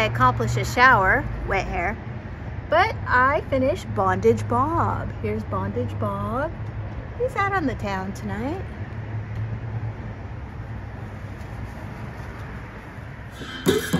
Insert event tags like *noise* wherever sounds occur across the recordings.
I accomplish a shower, wet hair, but I finished Bondage Bob. Here's Bondage Bob. He's out on the town tonight. *laughs*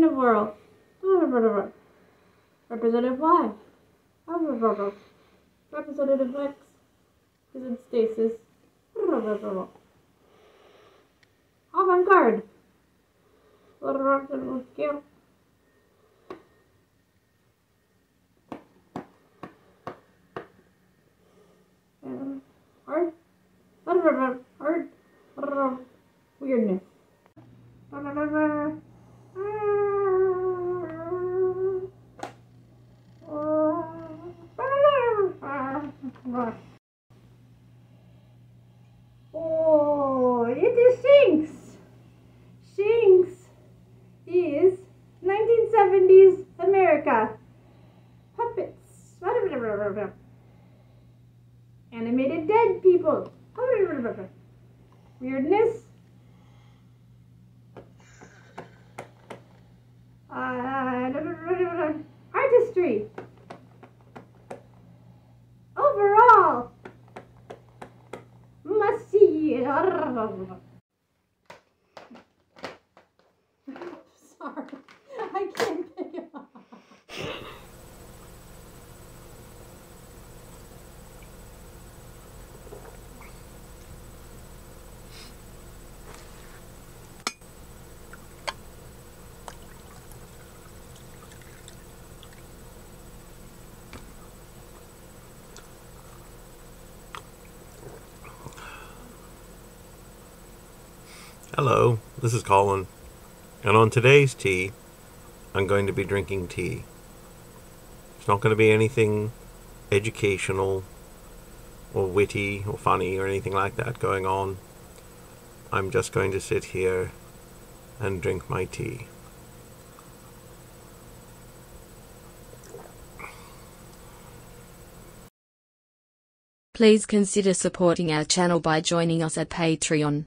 Eastern of world. Representative Y. Representative X is in stasis. Avant garde. Scale. Hard. Hard. Oh, it is Shanks. Shanks is 1970s America. Puppets. Animated dead people. Weirdness. Uh, *laughs* artistry. Arr. Hello, this is Colin, and on today's tea, I'm going to be drinking tea. It's not going to be anything educational or witty or funny or anything like that going on. I'm just going to sit here and drink my tea. Please consider supporting our channel by joining us at Patreon.